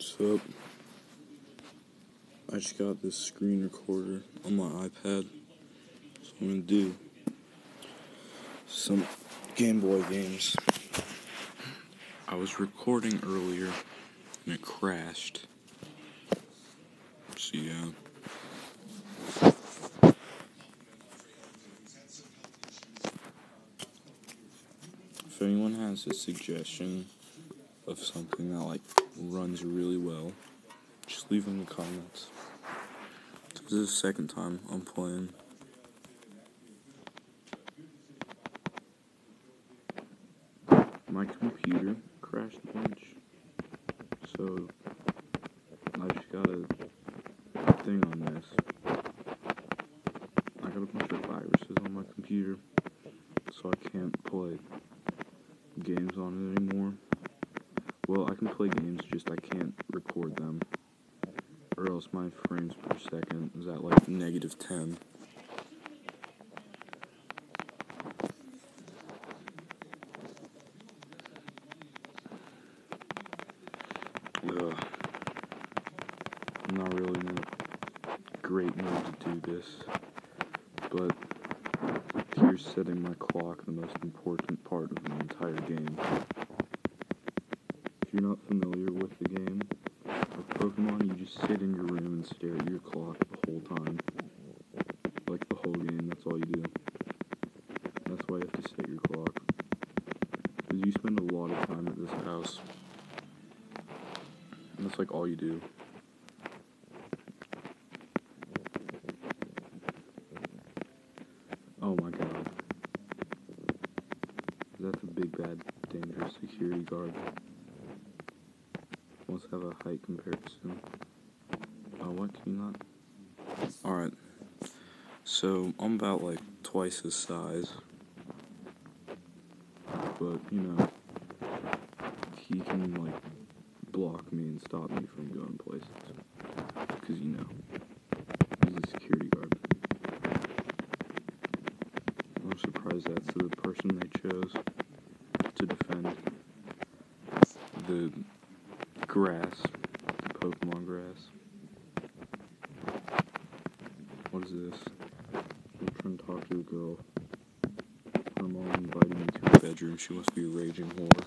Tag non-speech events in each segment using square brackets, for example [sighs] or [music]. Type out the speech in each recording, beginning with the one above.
So, I just got this screen recorder on my iPad. So I'm gonna do some Game Boy games. I was recording earlier and it crashed. So yeah. If anyone has a suggestion of something that like runs really well, just leave in the comments. This is the second time I'm playing. My computer crashed a bunch, so I just got a thing on this. I got a bunch of viruses on my computer, frames per second is at like negative 10. Ugh. I'm not really in a great mood to do this, but here's setting my clock the most important. That's like all you do. Oh my god. That's a big bad dangerous security guard. Let's have a height comparison. Oh, what can you not? Alright. So, I'm about like twice his size. But, you know, he can like block me and stop me from going places. Because, you know, he's a security guard. I'm surprised that's the person they chose to defend the grass, the Pokemon grass. What is this? I'm trying to talk to a girl. Her mom invited me to her bedroom. She must be a raging whore.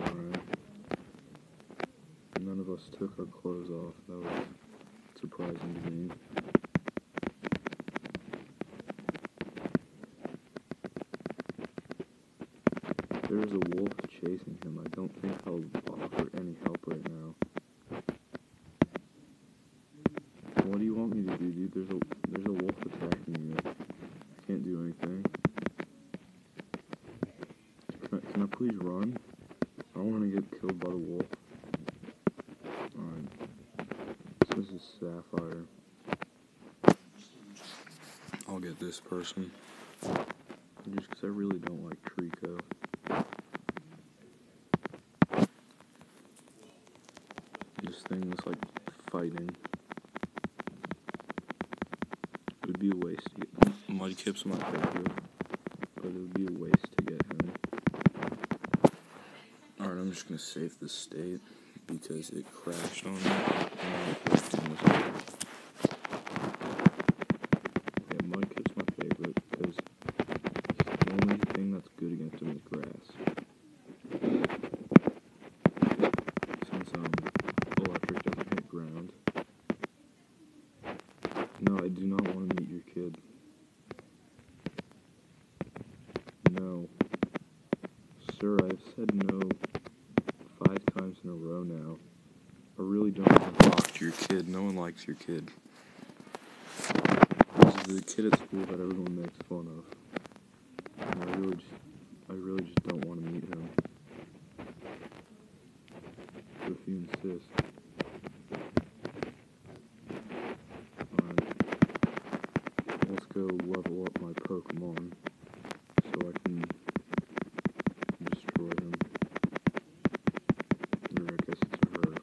Alright. None of us took our clothes off. That was me. There's a wolf chasing him. I don't think I'll offer any help right now. What do you want me to do, dude? There's a there's a wolf attacking you. I can't do anything. Can I, can I please run? I don't want to get killed by the wolf. Alright. This is Sapphire. I'll get this person. Just because I really don't like Treecko. This thing is like fighting. It would be a waste to get. Mudkip's my favorite, but it would be a waste to get him. Alright, I'm just gonna save the state because it crashed on me. and I was doing this. Yeah, Mudkip's my favorite because the only thing that's good against him is grass. Since um, electric doesn't hit ground. No, I do not want to meet your kid. No. Sir, I've said no five times in a row now. I really don't want to talk to your kid. No one likes your kid. This is the kid at school that everyone makes fun of. I really just, I really just don't want to meet him. But if you insist. Alright. Let's go level up my Pokemon so I can destroy him. Or I guess it's her.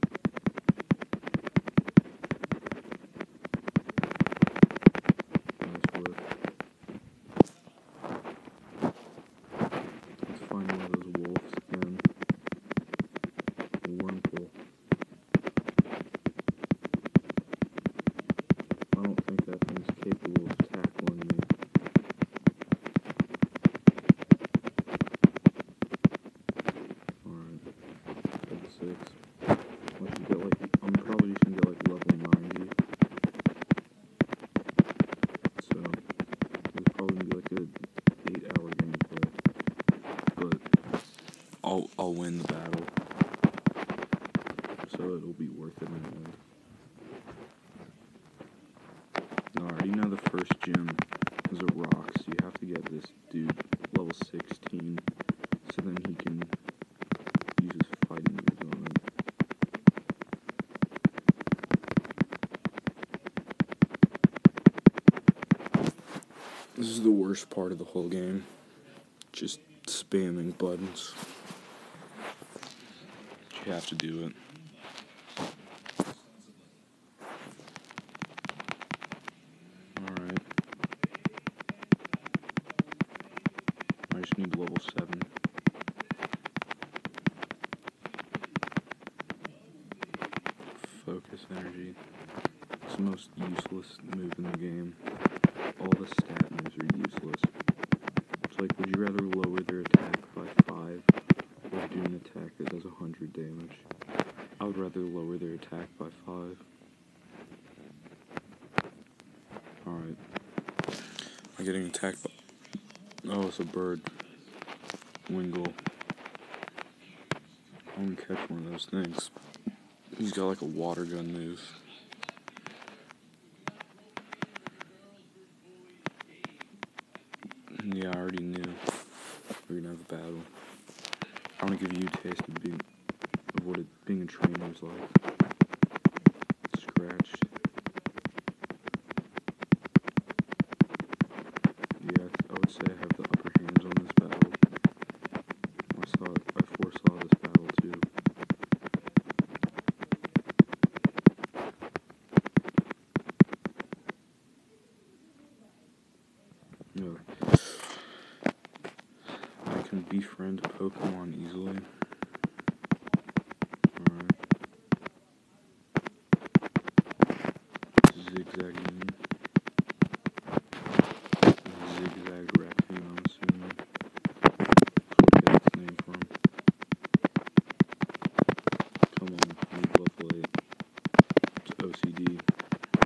Nice whip. worth it anyway. No, I already know the first gym is a rock, so you have to get this dude level 16, so then he can use his fighting moves on him. This is the worst part of the whole game. Just spamming buttons. You have to do it. Alright. I just need level 7. Focus energy. It's the most useless move in the game. All the stat moves are useless. It's like, would you rather lower their attack by 5 or do an attack that does 100 damage? I would rather lower their attack by 5. Alright. I'm getting attacked by. Oh, it's a bird. Wingull. I want to catch one of those things. He's got like a water gun move. Yeah, I already knew we are gonna have a battle. I want to give you a taste of being of what it, being a trainer is like. Scratched. Yeah, I would say I have the upper hands on this battle. I saw, I foresaw this battle too. No. I can befriend Pokemon easily. Alright. Zigzagoon. Zigzag raccoon, I'm assuming. That's where I get its name from. Come on, I need level 8. It's OCD.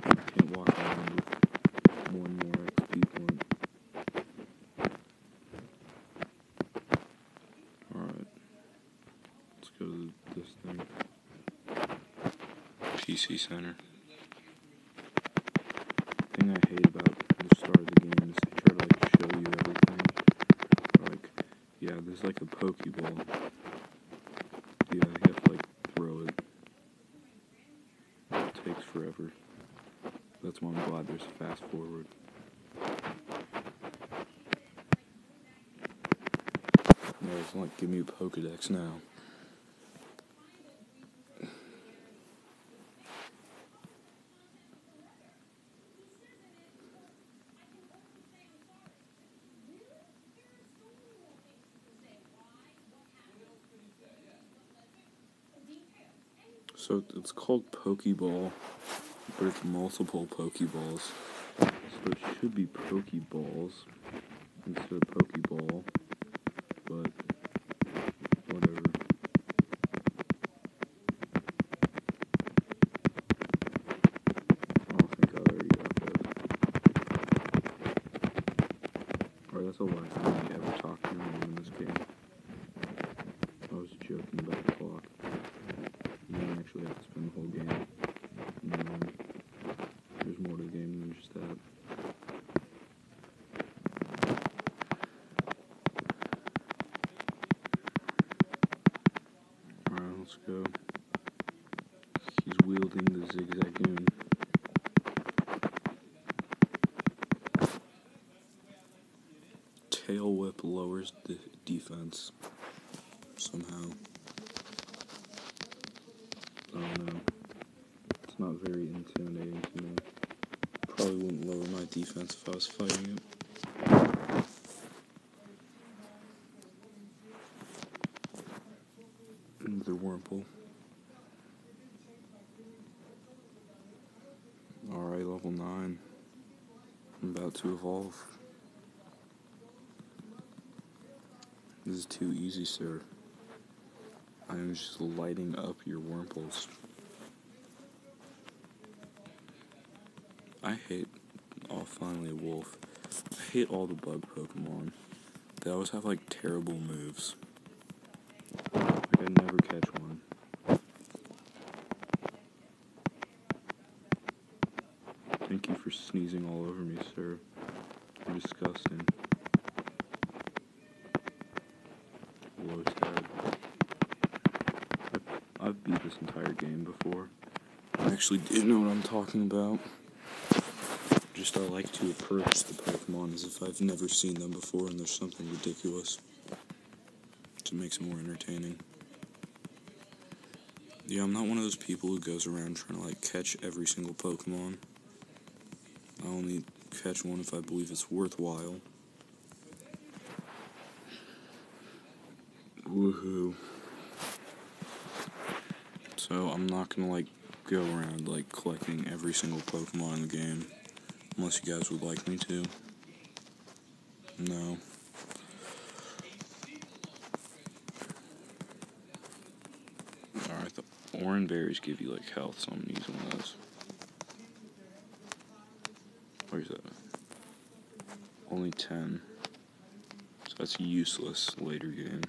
Can't walk around with one more XP point. Alright. Let's go to this thing. PC Center. thing I hate about the start of the game is they try to like show you everything. Like, yeah, there's like a Pokeball. Yeah, you have to like throw it. It takes forever. That's why I'm glad there's fast forward. Yeah, it's like, give me a Pokedex now. So it's called Pokeball, but it's multiple Pokeballs. So it should be Pokeballs instead of Pokeball, but whatever. Oh, thank God I already got that. Alright, that's the last time I ever talked to anyone in this game. I was joking about the clock. You don't actually have to spend the whole game. And there's more to the game than just that. Alright, let's go. He's wielding the zigzagoon. Tail whip lowers the defense somehow. I don't know. It's not very intimidating to me. Probably wouldn't lower my defense if I was fighting it. The Wurmple. Alright, level 9. I'm about to evolve. This is too easy, sir. I am just lighting up your Wurmples. I hate. Oh, finally, wolf. I hate all the bug Pokemon. They always have like terrible moves. Like, I never catch one. Thank you for sneezing all over me, sir. You're disgusting. Lotad. I, I've beat this entire game before. I actually do know what I'm talking about. Just I like to approach the Pokemon as if I've never seen them before and there's something ridiculous. It makes it more entertaining. Yeah, I'm not one of those people who goes around trying to like catch every single Pokemon. Catch one if I believe it's worthwhile. Woohoo. So I'm not gonna like go around like collecting every single Pokemon in the game. Unless you guys would like me to. No. Alright, the orange berries give you like health, so I'm gonna use one of those. Where's that? Only 10. So that's useless later game.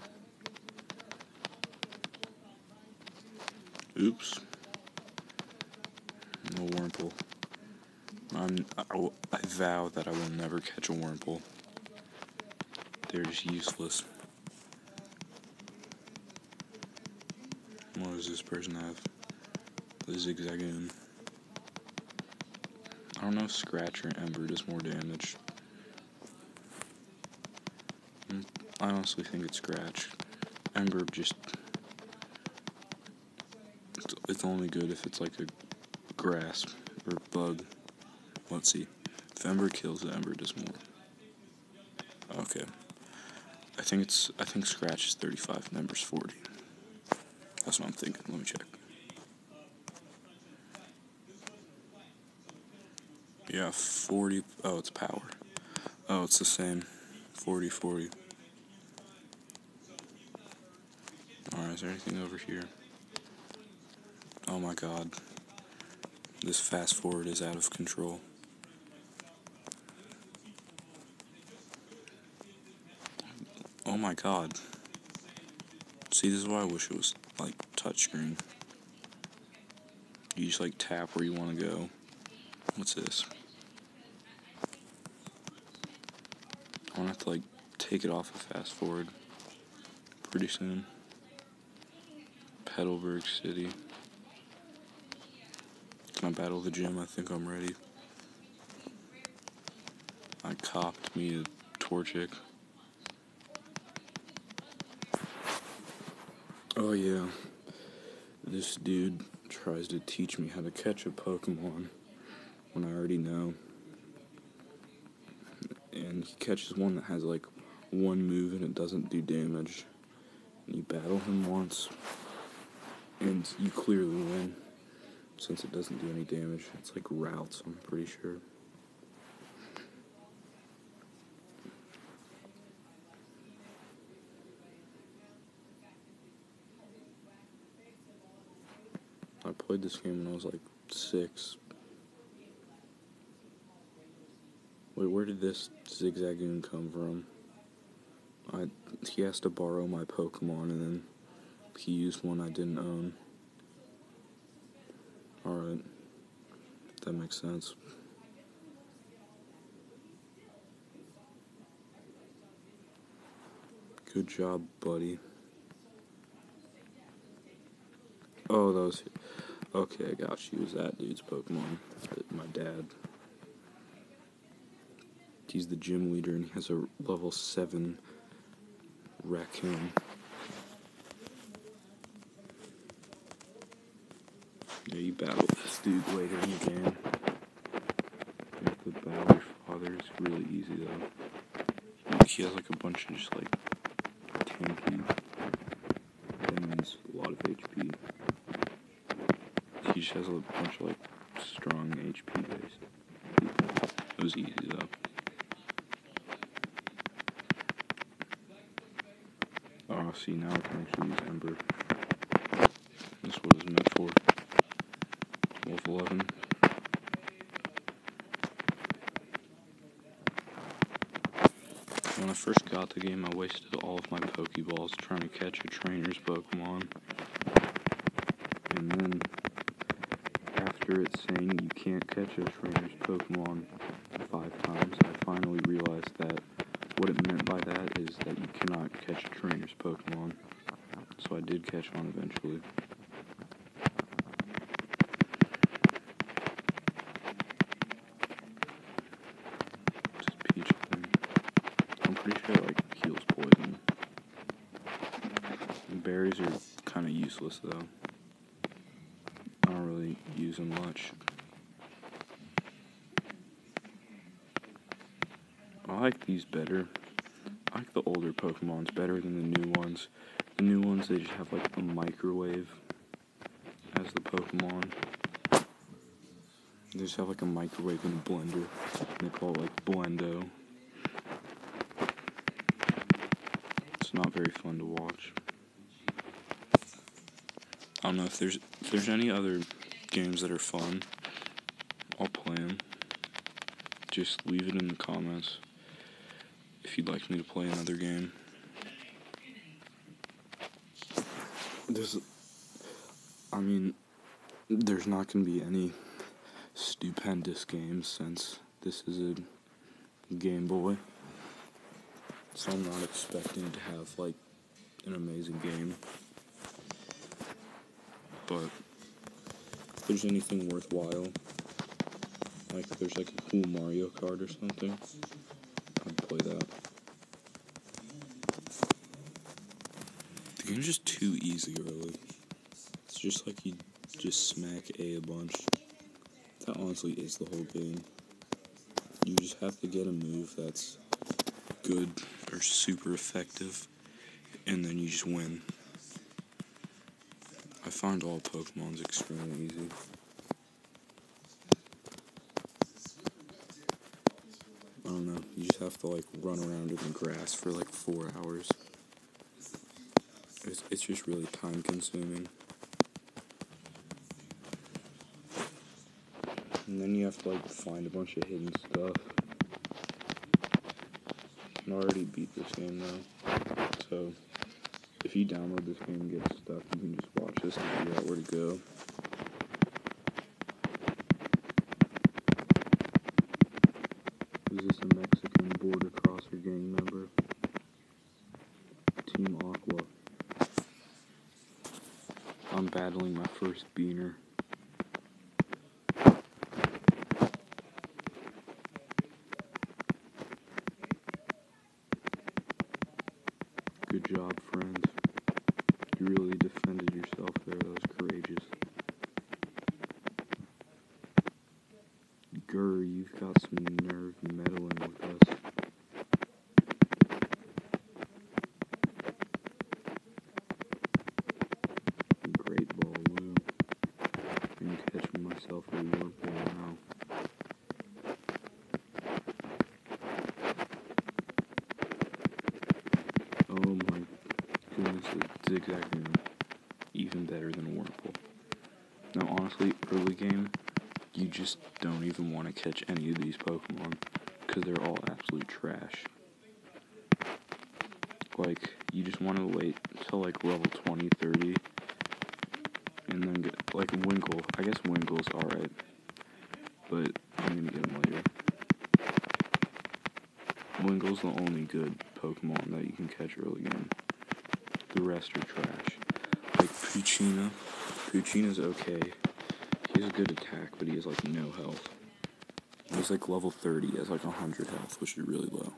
Oops. No Wurmple. I'm, I, I vow that I will never catch a Wurmple. They're just useless. What does this person have? The Zigzagoon. I don't know if Scratch or Ember does more damage. I honestly think it's Scratch. Ember just. It's, it's only good if it's like a grass or bug. Let's see. If Ember kills it, Ember does more. Okay. I think it's I think Scratch is 35 and Ember's 40. That's what I'm thinking. Let me check. Yeah, 40. Oh, it's power. Oh, it's the same. 40 40. Is there anything over here? Oh my god. This fast forward is out of control. Oh my god. See, this is why I wish it was like touchscreen. You just like tap where you want to go. What's this? I want to have to like take it off of fast forward pretty soon. Petalburg City. I battle the gym? I think I'm ready. I copped me a Torchic. Oh yeah. This dude tries to teach me how to catch a Pokemon when I already know. And he catches one that has like one move and it doesn't do damage. And you battle him once and you clearly win since it doesn't do any damage. It's like routes, I'm pretty sure. I played this game when I was like six. Wait, where did this Zigzagoon come from? I he has to borrow my Pokemon and then he used one I didn't own. Alright. That makes sense. Good job, buddy. Oh, those. Okay, I got you. Was that dude's Pokemon? My dad. He's the gym leader and he has a level 7 raccoon. Yeah, you battle this dude later in the game. To battle your father. It's really easy though. He has like a bunch of just like tanky things, a lot of HP. He just has a bunch of like strong HP based. It was easy though. Oh, see now I can actually use Ember. This is what it's meant for. Wolf 11. When I first got the game, I wasted all of my Pokeballs trying to catch a trainer's Pokemon. And then, after after it saying you can't catch a trainer's Pokemon five times, I finally realized that what it meant by that is that you cannot catch a trainer's Pokemon. So I did catch one eventually. This peach thing. I'm pretty sure it like heals poison. Berries are kind of useless though. I don't really use them much. I like these better. I like the older Pokemons better than the new ones. The new ones, they just have like a microwave as the Pokemon. They just have like a microwave and a blender. And they call it like Blendo. It's not very fun to watch. I don't know if there's if there's any other games that are fun. I'll play them. Just leave it in the comments if you'd like me to play another game. There's, I mean, there's not gonna be any stupendous games since this is a Game Boy. So I'm not expecting to have like an amazing game. But if there's anything worthwhile, like if there's like a cool Mario Kart or something, I'd play that. The game's just too easy, really. It's just like you just smack A a bunch. That honestly is the whole game. You just have to get a move that's good or super effective, and then you just win. I find all Pokemon's extremely easy. I don't know. You just have to like run around in the grass for like four hours. It's, it's just really time consuming. And then you have to like find a bunch of hidden stuff. I already beat this game though. So if you download this game and get stuck, you can just watch this and figure out where to go. Is this a Mexican border crosser gang member? Team Aqua. I'm battling my first beaner. Good job, friend. You really defended yourself there. That was courageous. Grr, you've got some nerve meddling with us. Great ball, Lou. I'm catching myself a warp ball now. Oh my the zigzag even better than Wurmple. Now, honestly, early game, you just don't even want to catch any of these Pokemon because they're all absolute trash. Like, you just want to wait till like level 20, 30, and then get like Winkle. I guess Winkle's alright, but I'm gonna get him later. Winkle's the only good Pokemon that you can catch early game. The rest are trash. Like Poochyena. Poochyena's okay. He has a good attack, but he has like no health. He's like level 30, he has like 100 health, which is really low.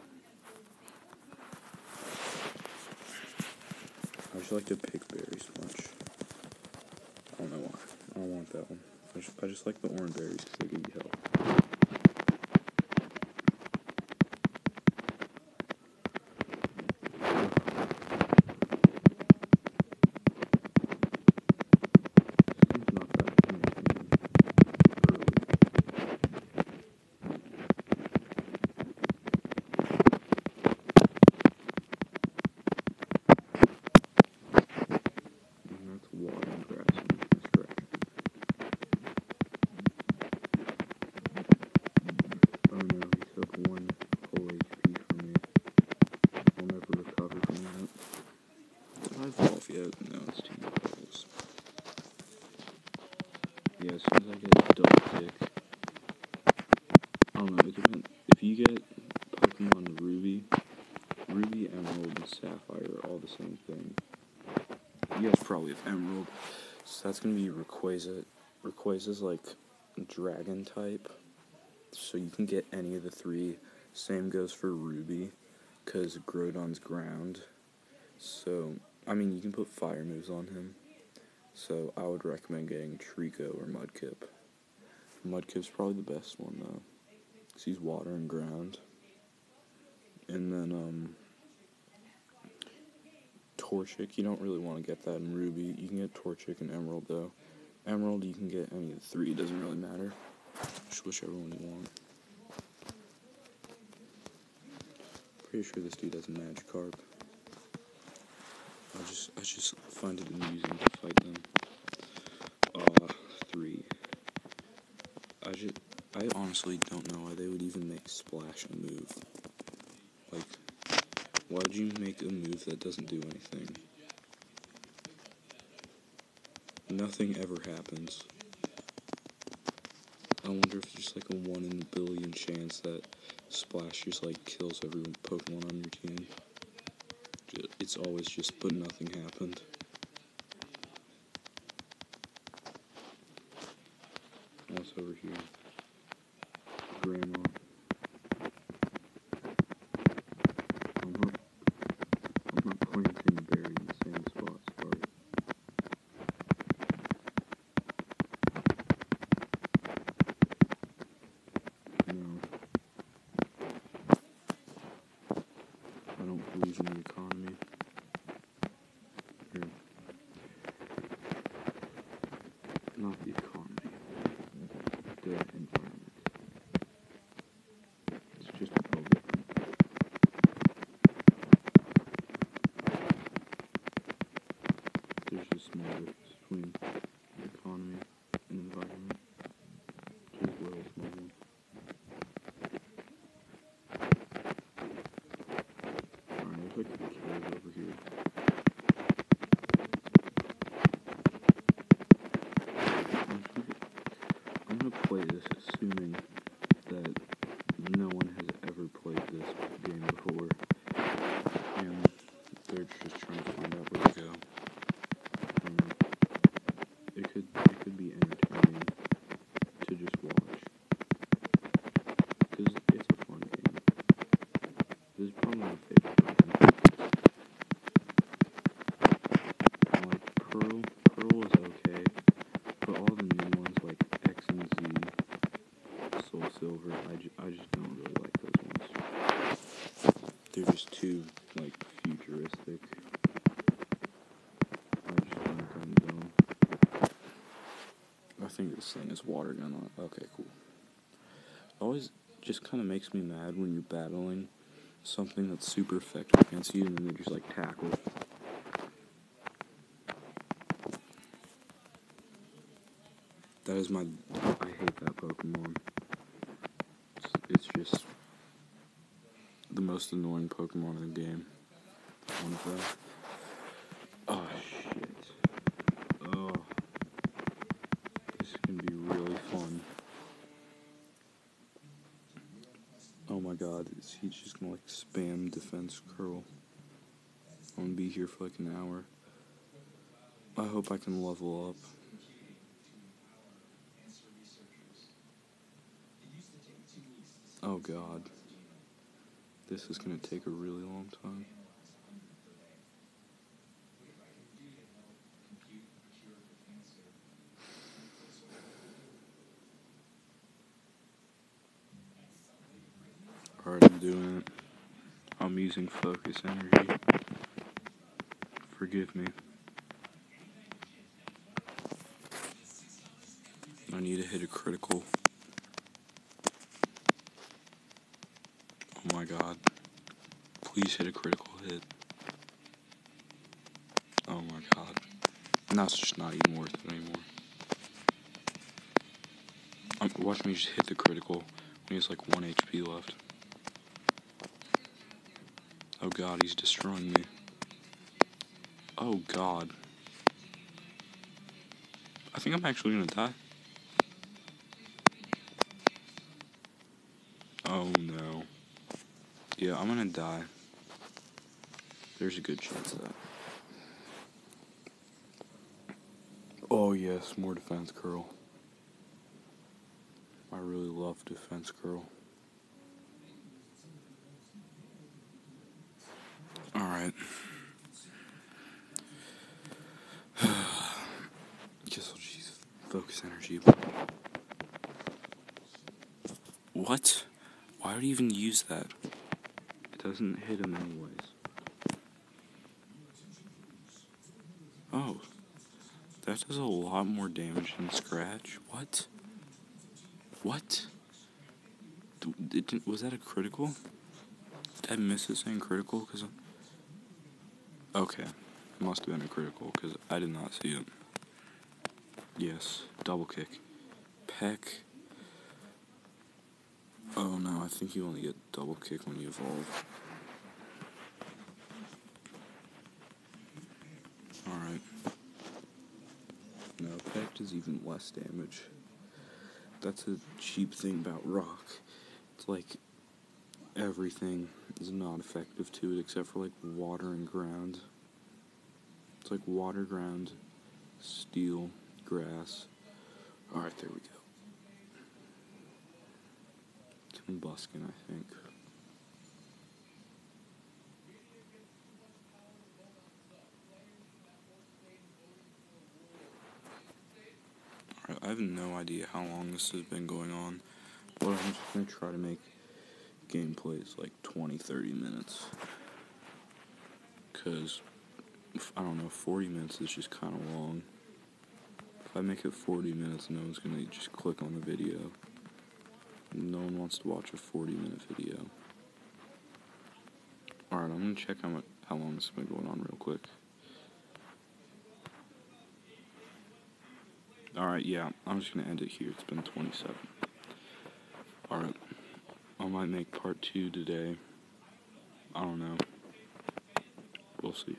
I just like to pick berries much. I don't know why. I don't want that one. I just, I just like the orange berries because they give you health. Seems not that anything early. And that's water and grass in this direction. don't know. It depends. If you get Pokemon Ruby, Ruby, Emerald, and Sapphire are all the same thing. You guys probably have Emerald, so that's gonna be Rayquaza. Rayquaza's like Dragon type, so you can get any of the three. Same goes for Ruby, cause Groudon's Ground. So I mean, you can put fire moves on him. So I would recommend getting Treecko or Mudkip. Mudkip's probably the best one though. Cause he's water and ground. And then um Torchic, you don't really want to get that in Ruby. You can get Torchic and Emerald though. Emerald you can get any of the three, it doesn't really matter. Just whichever one you want. Pretty sure this dude has a Magikarp. I just I just find it amusing to fight them. Uh three. I just I honestly don't know why they would even make Splash a move. Why'd you make a move that doesn't do anything? Nothing ever happens. I wonder if there's like a one in a billion chance that Splash just like kills every Pokemon on your team. It's always just, but nothing happened. What's over here? Grandma. I'm not, I'm not planting a berry in the same spot, sorry. No. I don't believe in the economy. Here. Not the economy. The environment. It's just a little different. There's small difference between the economy and environment. Just a little small one. Alright, there's like a cave over here. I'm gonna- I'm gonna play this assuming that no one has ever played this game before. And they're just trying to find out where to go. Um, it could it could be entertaining to just watch. Because it's a fun game. This is probably my favorite one. Like Pearl, Pearl was okay, but all the new ones like X and Z, Soul Silver, I, ju- I just don't really like those ones. They're just too like futuristic. I just dumb. I think this thing is water gun on. Okay, cool. Always just kind of makes me mad when you're battling something that's super effective against you and then they just like tackle. That is my. I hate that Pokemon. It's, it's just the most annoying Pokemon in the game. One of them. Oh shit. Oh. This is gonna be really fun. Oh my god, is he just gonna like spam defense curl? I'm gonna be here for like an hour. I hope I can level up. Oh god. This is gonna take a really long time. Alright, I'm doing it. I'm using focus energy. Forgive me. I need to hit a critical. Oh my god. Please hit a critical hit. Oh my god. Now it's just not even worth it anymore. Um, watch me just hit the critical when he has like 1 HP left. Oh god, he's destroying me. Oh god. I think I'm actually gonna die. Oh no. Yeah, I'm gonna die. There's a good chance of that. Oh yes, more defense curl. I really love defense curl. Alright. [sighs] Guess I'll just use focus energy. What? Why would you even use that? Doesn't hit him anyways. Oh. That does a lot more damage than Scratch. What? What? Was that a critical? Did I miss it saying critical? Cause okay, it must have been a critical because I did not see it. Yes, double kick, peck. Oh no, I think you only get double kick when you evolve. Alright. Now peck does even less damage that's a cheap thing about rock. It's like everything is not effective to it except for like water and ground. It's like water, ground, steel, grass. Alright, there we go. Combusken, I think. I have no idea how long this has been going on, but I'm just going to try to make gameplays like 20 30 minutes. Because, I don't know, 40 minutes is just kind of long. If I make it 40 minutes, no one's going to just click on the video. No one wants to watch a 40 minute video. Alright, I'm to check how, much, how long this has been going on real quick. Alright, yeah, I'm just gonna end it here. It's been 27. Alright. I might make part two today. I don't know. We'll see.